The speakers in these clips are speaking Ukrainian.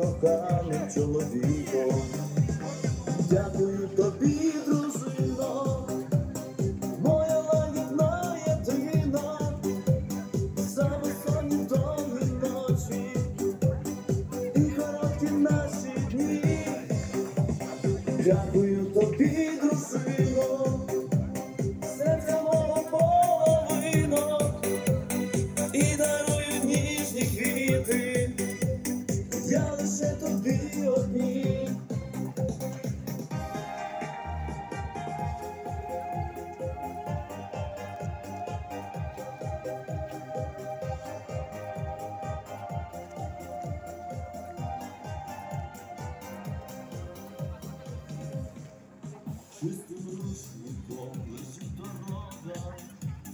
коханим чоловіком. Дякую тобі, дружино, моя лагідна єдина, за безсонні довгі ночі і короткі наші дні. Дякую тобі, дружино, чистим рушником лежить дорога,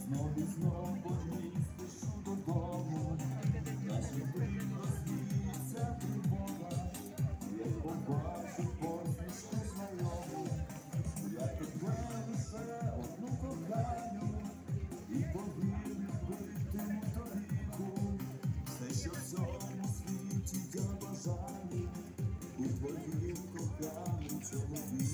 знову знову знов по ній спішу додому, наші брів розміється тривога, я побачу посмішку знайому, я тебе лише одну кохаю і повірю битиму до все, що в цьому світі я бажаю, у твоїм коханому чоловіку.